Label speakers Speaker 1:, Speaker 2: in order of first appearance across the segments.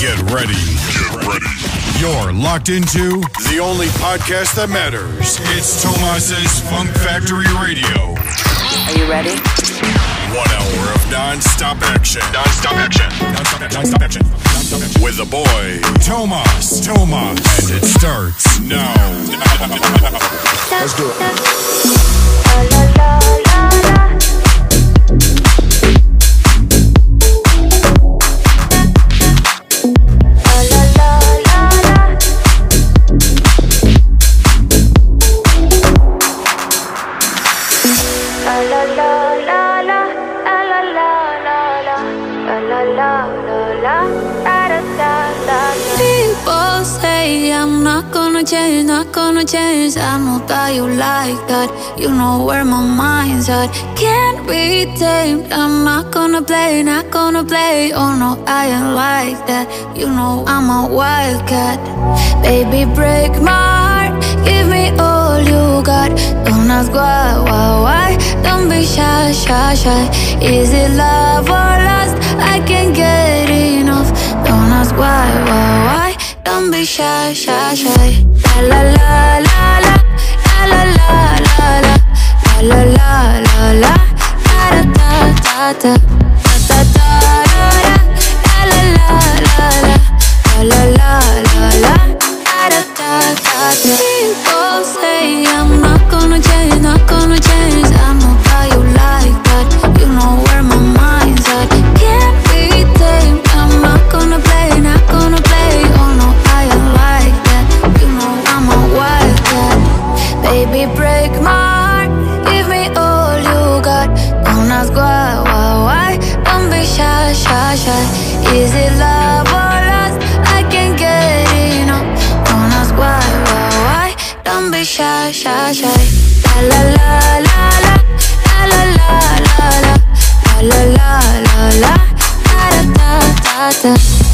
Speaker 1: Get ready. Get ready. You're locked into the only podcast that matters. It's Tomas's Funk Factory Radio.
Speaker 2: Are you ready?
Speaker 1: One hour of non-stop action. Non-stop action. Non-stop action. Non-stop action. Non-stop action. With the boy, Tomas. Tomas. And it starts now.
Speaker 3: Let's do it.
Speaker 4: gonna change, not gonna change. I know that you like that. You know where my mind's at. Can't be tamed. I'm not gonna play, not gonna play. Oh no, I ain't like that. You know I'm a wildcat. Baby, break my heart. Give me all you got. Don't ask why, why, why. Don't be shy, shy, shy. Is it love or lust? I can't get enough. Don't ask why, why, why. Don't be shy, shy, shy. La la la la la, la la la la la, la la la la la, da da da da da, da da da da da, la la la la la, la la la la la, da da da da. People say I'm not gonna change, not gonna change. Break my heart. Give me all you got. Don't ask why, why, why. Don't be shy, shy, shy. Is it love or lust? I can't get enough. Don't ask why, why, why. Don't be shy, shy, shy. La la la la la. La la la la la. La la la la la. Da da da da. Da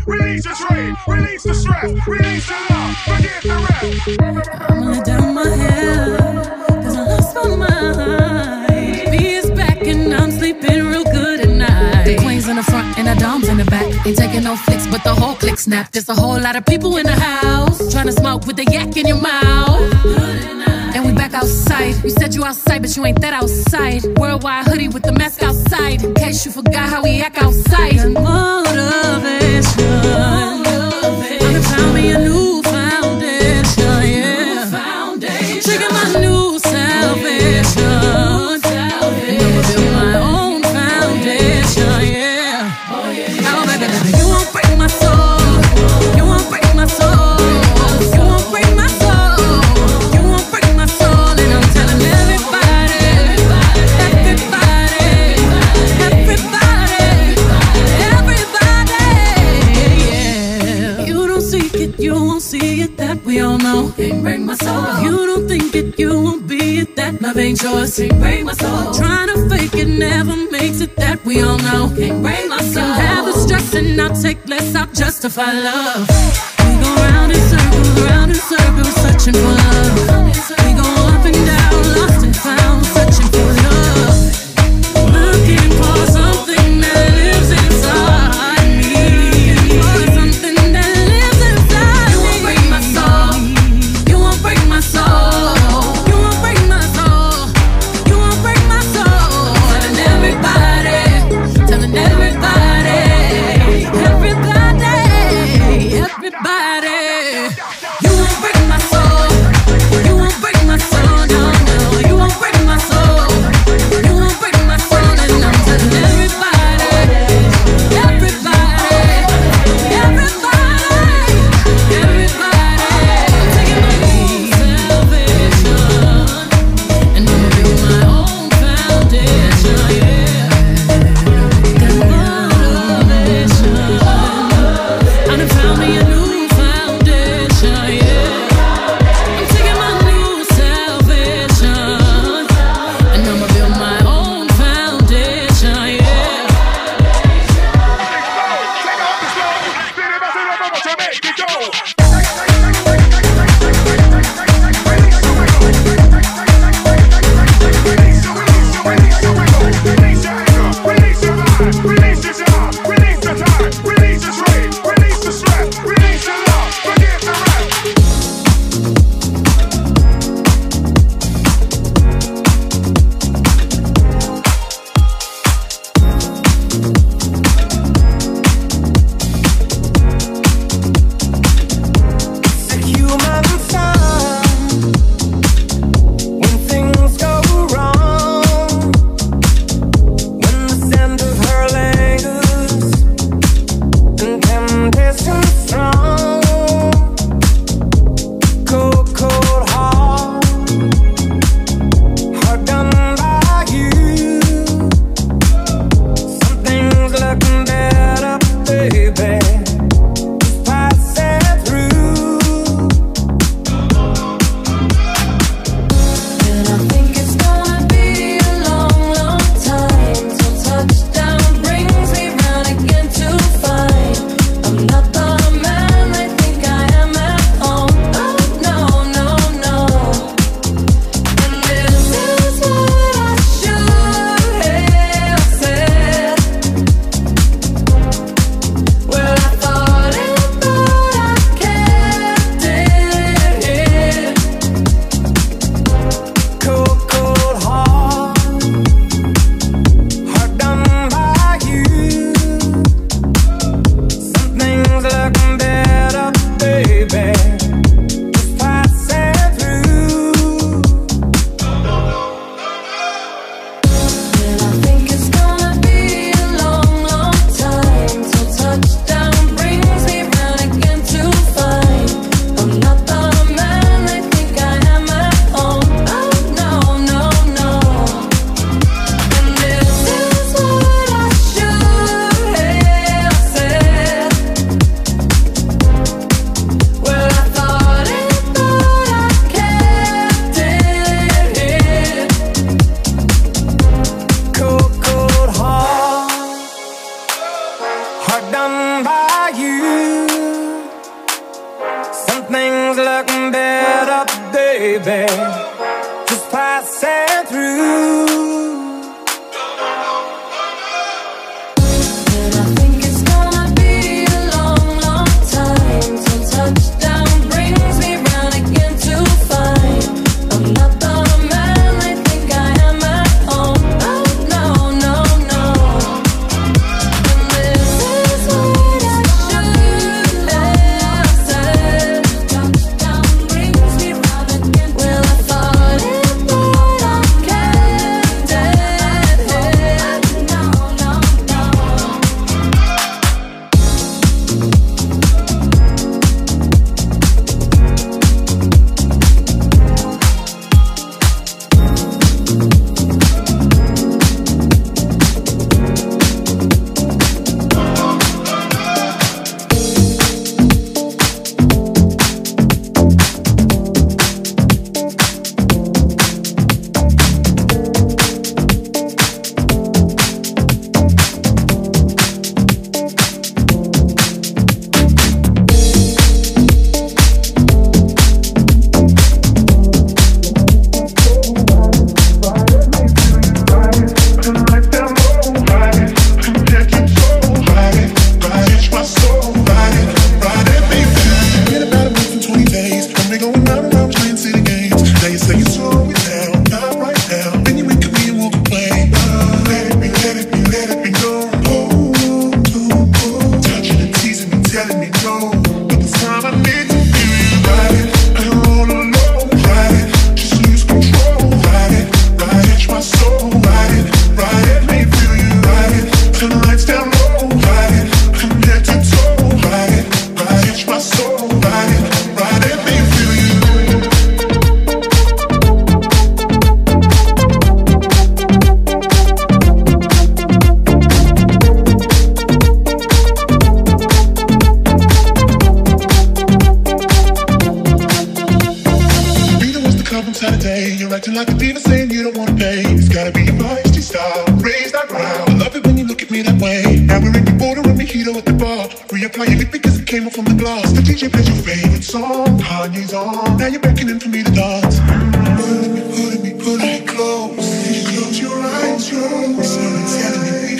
Speaker 4: the
Speaker 1: release the dream, release the stress, release the love, forget the rest.
Speaker 2: I'ma let down my hair, cause I lost my mind. Bey is back and I'm sleeping real good at night. The queen's in the front and the dom's in the back. Ain't taking no flicks, but the whole click snap. There's a whole lot of people in the house trying to smoke with the yak in your mouth. Outside. You said you outside, but you ain't that outside. Worldwide hoodie with the mask outside. In case you forgot how we act outside. Motivation. Ain't yours. Can't break my soul. Trying to fake it never makes it. That we all know. Can't break my soul. Can have the stress and I'll take less. I'll justify love. We go round in circles, round in circles, searching for love.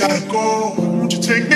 Speaker 5: Gotta go. Won't you take me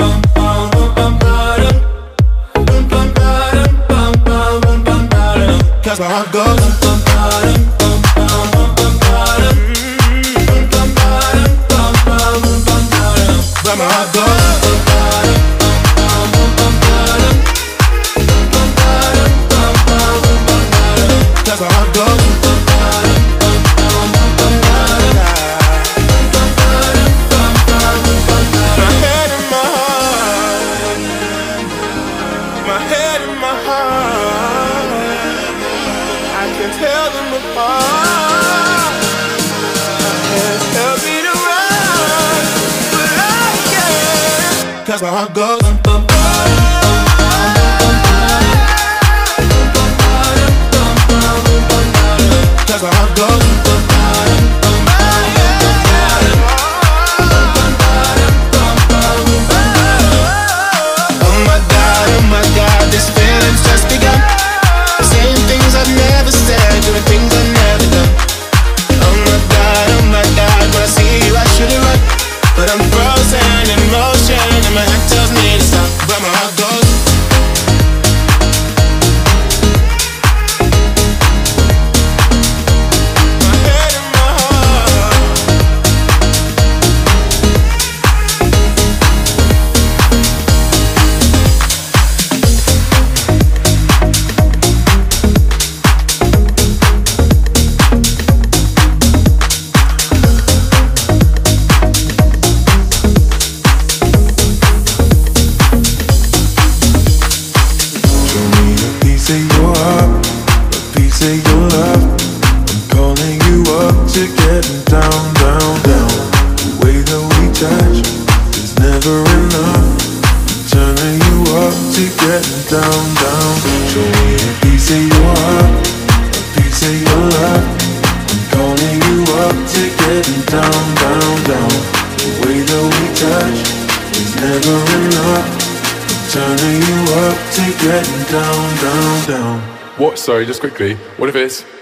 Speaker 6: that's where I
Speaker 7: go.
Speaker 8: What if
Speaker 7: it is?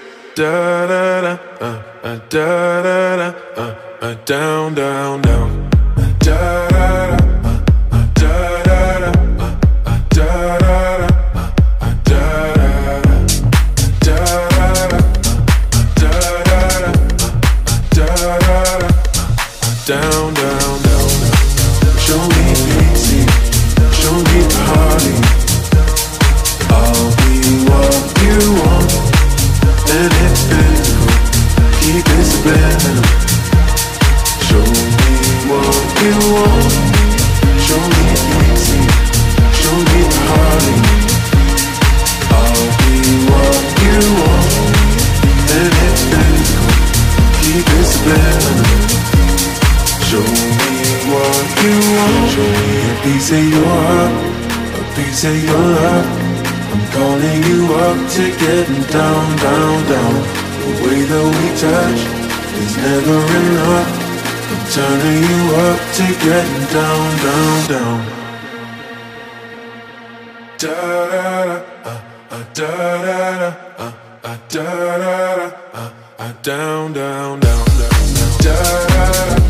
Speaker 7: Show me a piece of your heart, a piece of your love. I'm calling you up to get down, down, down. The way that we touch is never enough. I'm turning you up to get down, down, down. Da da da, uh, uh, da da da, uh, uh, da da da, uh, uh, down, down, down, down, down. da da da.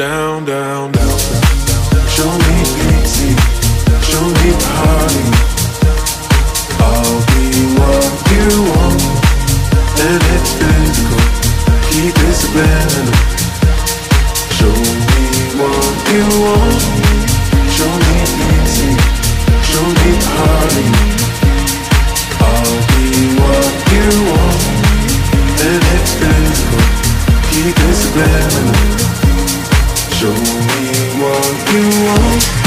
Speaker 9: Down, down, down. Show me pity, show me party. I'll be what you want, and it's physical. Keep it subliminal. Show me what you want, show me pity, show me party. I'll be what you want, and it's physical. Keep it subliminal. Show me what you want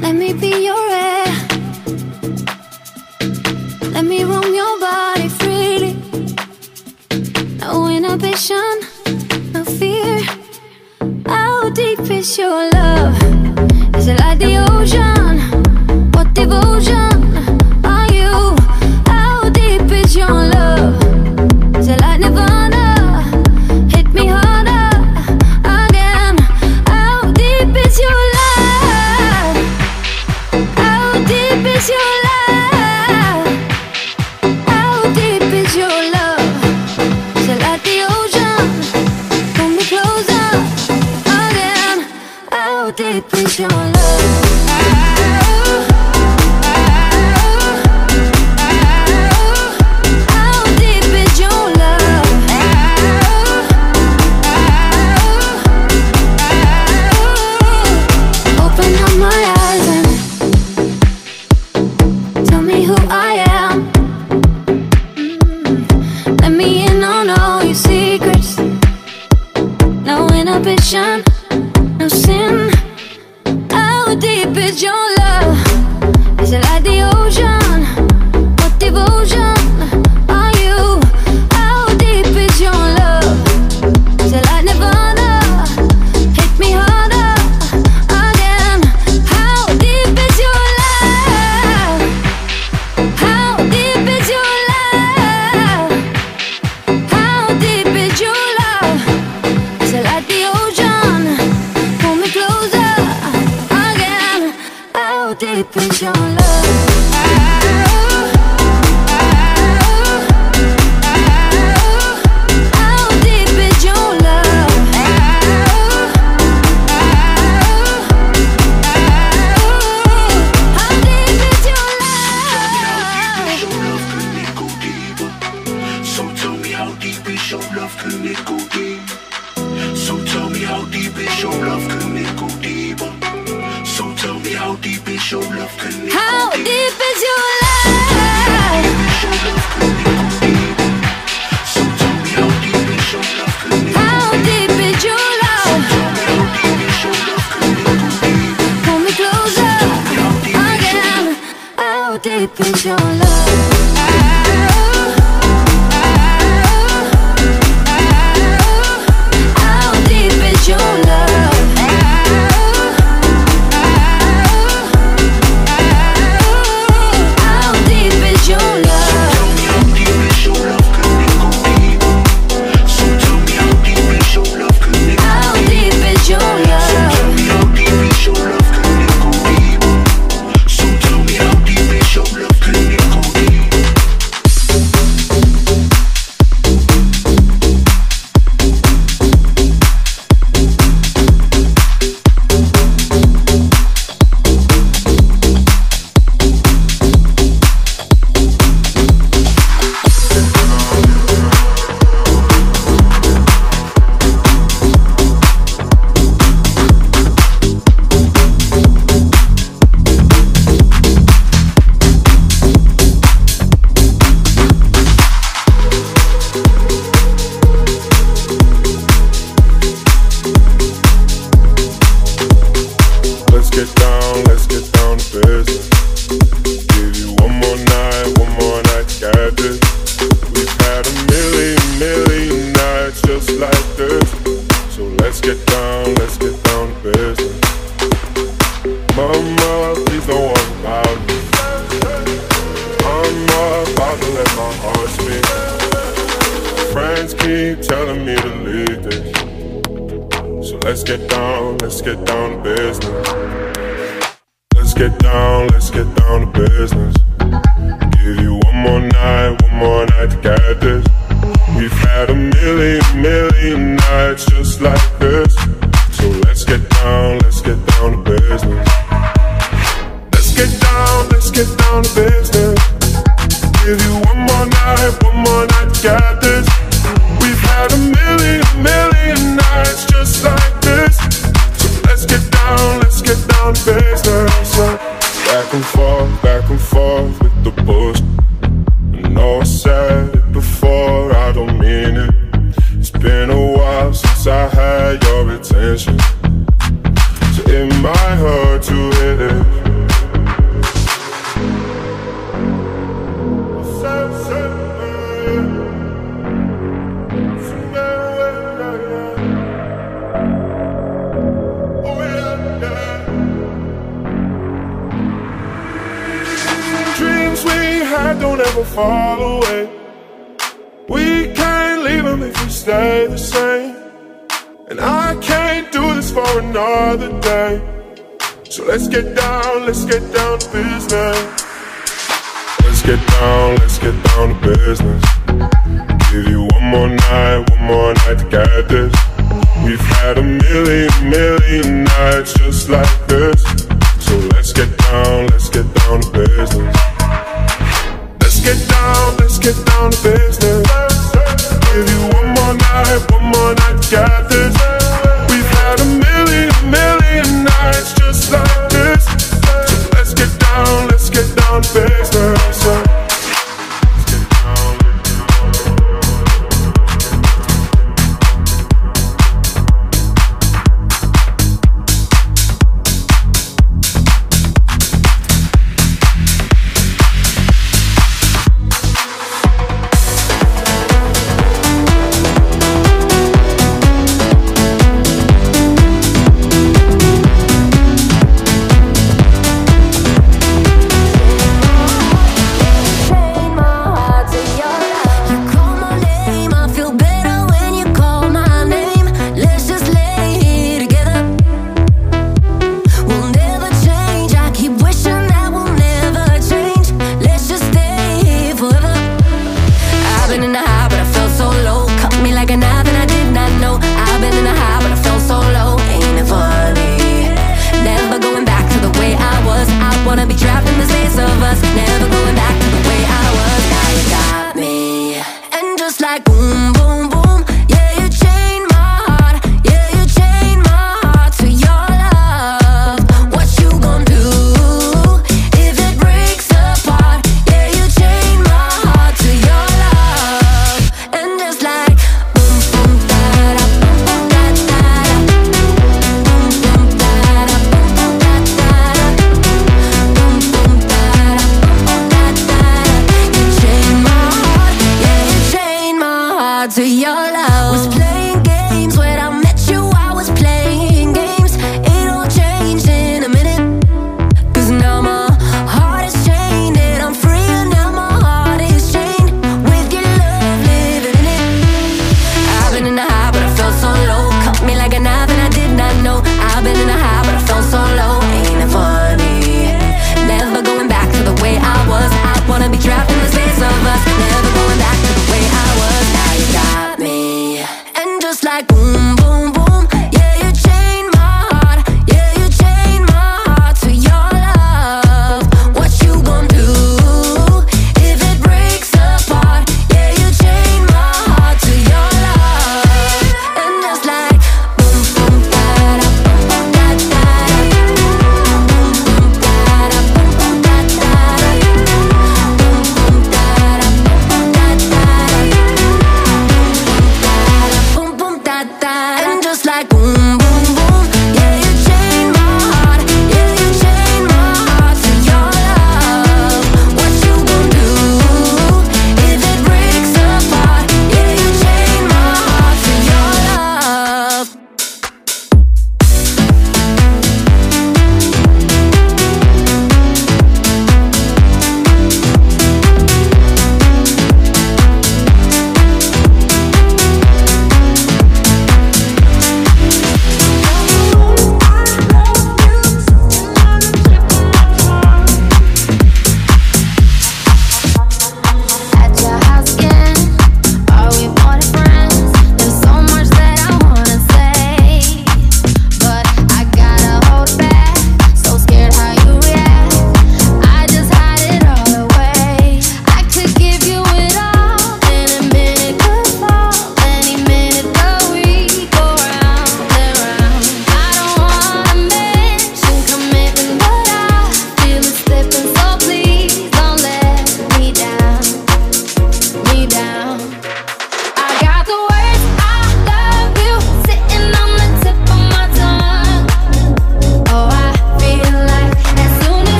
Speaker 5: Let me be your air. Let me roam your body freely. No inhibition, no fear. How deep is your love? Is it like the ocean? What devotion?